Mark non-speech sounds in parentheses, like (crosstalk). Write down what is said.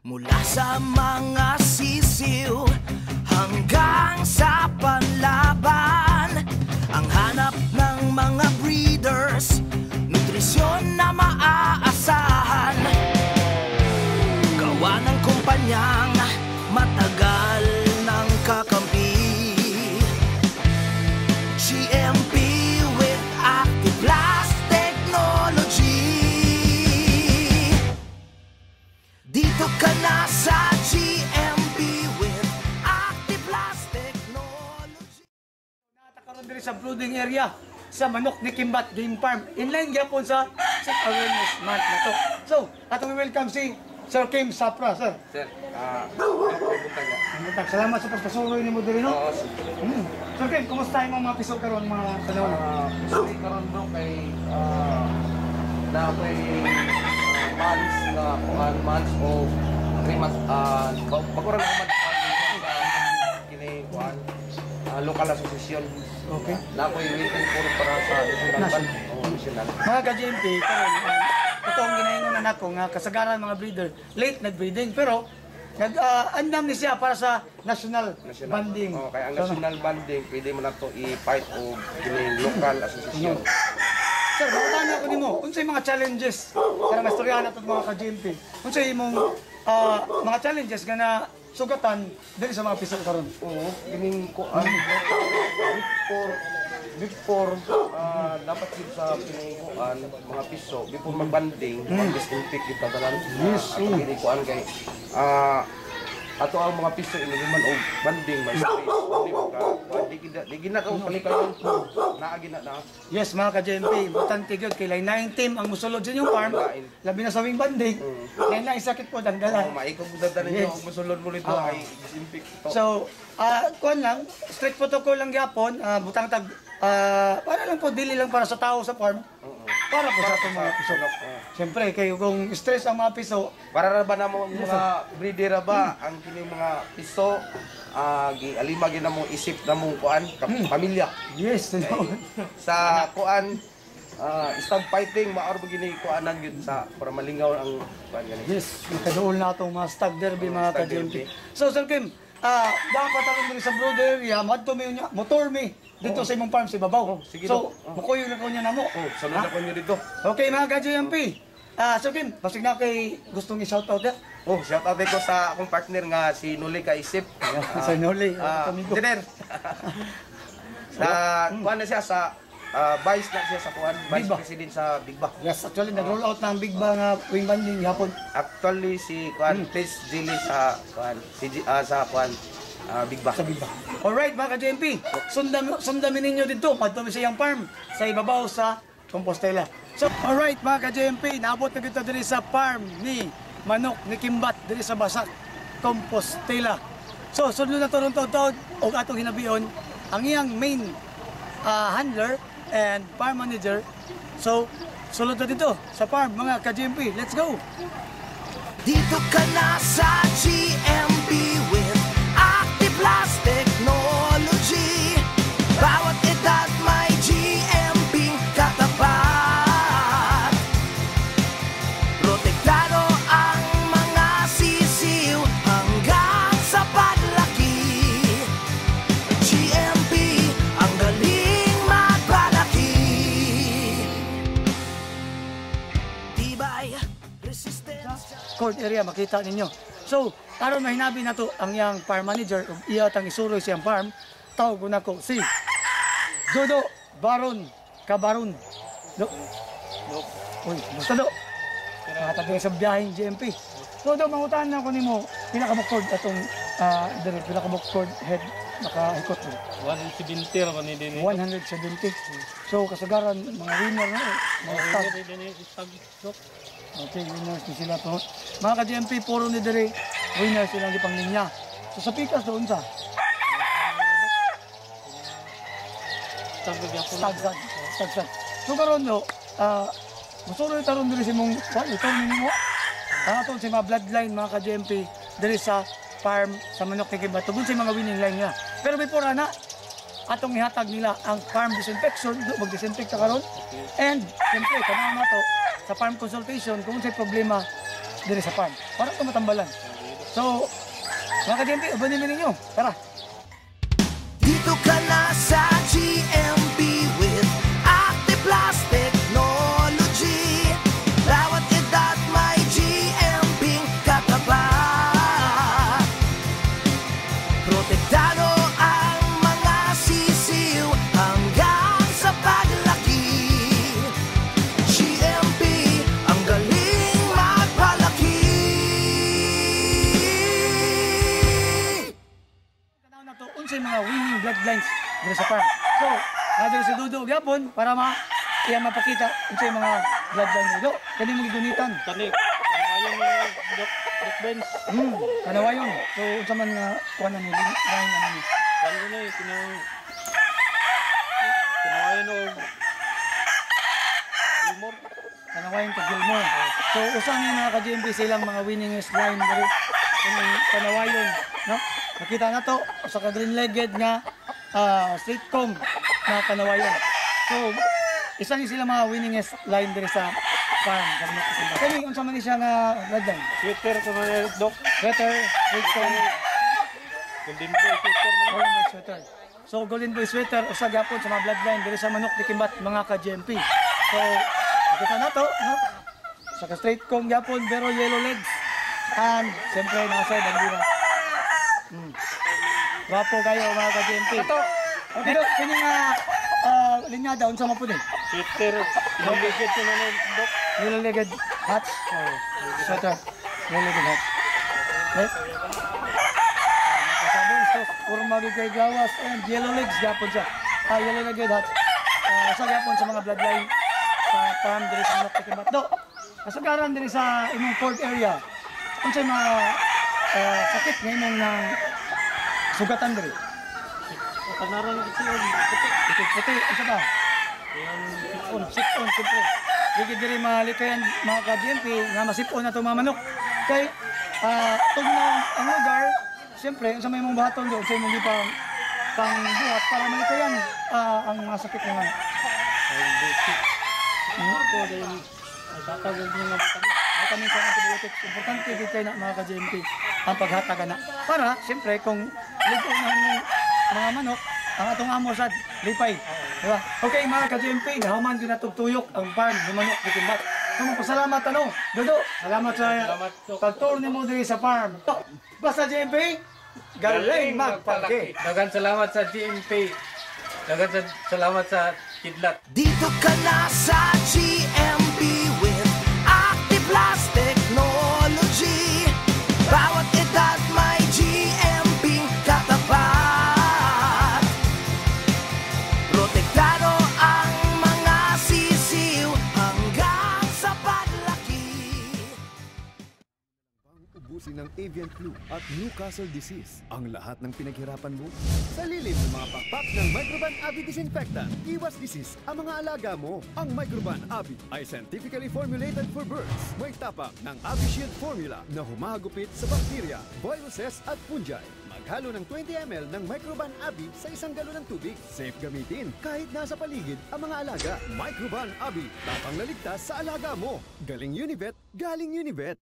Mula sa mga sisiw hanggang sa panlaban. Ang hanap ng mga breeders Nutrisyon na maaasahan. Gawa ng kumpanyang matagal diri sa brooding area sa Manok ni Kimbat Game Farm. Inline gyapon sa sa awareness month na to. So, atong welcome si Sir Kim Sapra, sir. Sir, ah? Ang salamat sa pagpasuloy ni mo diri no. Oo, sir. Hmm. Sir Kim, kumusta yung mga piso karon mga panahon? Ah, sorry karon bro kay ah, na may ah, months na kuan months o three months ah ba- bago rin ako mag sa kini kuan local association. Okay. Na ako waiting for para sa national band. Oo, national. Mga ka-GMP, karon ito ang ginaingon na nako nga kasagaran mga breeder, late nag-breeding pero nag ah, andam ni siya para sa national, National. banding. Oh, kaya ang So, national banding pwede mo na to i-fight o kini local association. Sir, bakit ako nimo? Unsay mga challenges para mastoryahan nato mga ka-GMP? Unsay imong ah, mga challenges nga na sugatan dili sa mga piso karon? Oo, gining ko ano before before ah, dapat yun sa pinunguan mga piso before magbanding mag-disinfect kita tanan yes at gini ko an kay ah ato ang mga piso iniman og banding may ka di gina ka palikayon naa gina na Yes, mga ka-GMP, importante gyud kay lain na team ang musulod sa inyong farm, labi na sa wing banding. Lain na isakit po dangdala. oh, mo dadalan Yes. niyo og musulod mo nito Ah. ay to So, ah kuan lang, strict protocol lang gyapon, ah, butang tag ah, para lang po dili lang para sa tao sa farm. Para po sa atong mga piso. Siyempre, kayo kung stress ang mga piso, Para ra ba na mo mga breeder ra ba ang kini mga piso ah gi alima gyud na mo isip na mo kuan ka- pamilya yes, no. sa kuan ah stag fighting maor ba gini kuanan gyud sa para malingaw ang kuan gani. Yes, nakaduol na itong mga stag derby mga derby. So, Sir Kim, ah, dapat ako sa brood area, madto mi niya, motor mi dito sa imong farm sa ibabaw. sige so, daw. mukuyo na ko niya na mo. Oh, sunod na ko nyo dito. Okay mga ka-GMP. Ah, Sir Kim, basig na kay gustong i-shoutout ya. Oh, shout out ko sa akong partner nga si Nuli Kaisip. (laughs) Sa Nuli, Ah, amigo. engineer. sa kuan na siya sa ah, vice na siya sa kuan, vice Bigba. president sa Bigba. Yes, actually, nag-roll out ng Big Bang uh, wing banding hapon. Actually si kuan please dili sa kuan si ah, sa kuan ah, Bigba. Sa Big Bang. Alright mga ka-JMP, sundan, sundamin ninyo dito, mi sa iyang farm, sa ibabaw sa Compostela. So, alright mga ka-JMP, naabot na kita diri sa farm ni Manok ni Kimbat diri sa Basak, Compostela. So, sunod na to taon o atong hinabion, ang iyang main ah, handler and farm manager. So, sulod na dito sa farm mga ka-JMP. Let's go! Dito ka na sa GMP court area makita ninyo. So, aron mahinabi na to ang yang farm manager ug iya tang isuroy siyang farm, tawag ko na ko si Dodo Baron Kabaron. Do. Uy, basta do. Nakatagay sa biyaheng GMP. Dodo, mangutan na ko nimo pinakabukod atong uh, dire pinakabukod head nakahikot mo. 170 ra ni din. 170. So, kasagaran mga winner na eh. Mga staff. Okay, winners din sila to. Mga ka-GMP, puro ni Dere, winners sila di pang linya. So sa pikas doon sa stagsad. Stagsad. So karon no, ah, gusto rin taron si mong, sa ito mo. Ah, to si mga bloodline mga ka-GMP diri sa farm sa manok ni Kiba. Tugon sa mga winning line niya. Pero before ana, atong ihatag nila ang farm disinfection, do mag-disinfect karon. And siyempre, kanang na to, sa farm consultation, kung sa problema dire sa farm. Para ito matambalan. So, mga ka-JMP, abanin ninyo. Tara. Dito ka na bloodlines dire sa farm. So, nadiri si Dudo gyapon para ma iya mapakita unsay mga bloodlines do. Kani mo gigunitan. Tanik. Ayaw mo Doc, Doc Benz. Hmm, kanawayon. So, unsa man nga kuan ni line ano ni. Kano na eh, kinang... Kinawayan o... Gilmore. Kanawayon kag Gilmore. So, usa ni mga ka-GMP silang mga winningest line diri. Kani kanawayon, no? Nakita na to sa ka green-legged nga ah sitcom na kanawayon. So, isa ni sila mga winningest line diri sa farm. Kani unsa man ni siya nga bloodline? Twitter ko na Doc. Sweater, sitcom, Golden Boy, Twitter mo. Golden Boy sweater. So Golden Boy sweater usa gyapon sa mga bloodline diri sa manok ni Kimbat mga ka GMP. So nakita na to, no? Sa ka straight comb gyapon pero yellow legs. And siyempre nasa bandira. Hmm. Wapo kayo mga ka GMP. Ito. Dito kini nga uh, linyada unsa man pud eh. Twitter. Pinagigit ko na Doc. Yellow legged hats. Oh, Sweater. Yellow legged hats. Right? Kasabon so puro magigay gawas and yellow legs gyapon siya. Ah, yellow legged hat. Ah, sa gyapon sa mga bloodline sa farm diri sa Manok Tikimat. Do. Kasagaran diri sa imong port area. Unsay mga ah, sakit nga imong nang sugatan diri? Kanaran ito yun. Puti. Puti-puti, unsa ba? Yung Sipon, sipon, siyempre. Hindi diri malikayan mga ka-GMP nga masipon na itong mga manok. Kay, ah, itong ang lugar, siyempre, sa may mong bahaton doon, sa imong di pang pang buhat para malikayan ah, ang mga sakit ng basic. Ano po dahil tatawag mo nga kami. Vitamin sa antibiotics, importante din kayo na mga ka-GMP ang paghatagan na. Para, siyempre, kung ligo na ang mga manok, ang atong amo sa lipay. Diba? Okay, mga ka-GMP, nahuman din natugtuyok ang farm ng manok ni Kimbat. Tumang pasalamat ano, Dodo, salamat sa pag-tour ni mo diri sa farm. Basta GMP, galing magpalaki. Dagan salamat sa GMP. Dagan sa- salamat sa Kidlat. Dito ka na sa GMP ubusin ng avian flu at Newcastle disease. Ang lahat ng pinaghirapan mo sa lilim ng mga pakpak ng Microban Avi Disinfectant. Iwas disease ang mga alaga mo. Ang Microban Avi ay scientifically formulated for birds. May tapak ng Avi Shield formula na humahagupit sa bacteria, viruses at fungi. Maghalo ng 20 ml ng Microban Abi sa isang galon ng tubig. Safe gamitin kahit nasa paligid ang mga alaga. Microban Abi, tapang laligtas sa alaga mo. Galing Univet, galing Univet.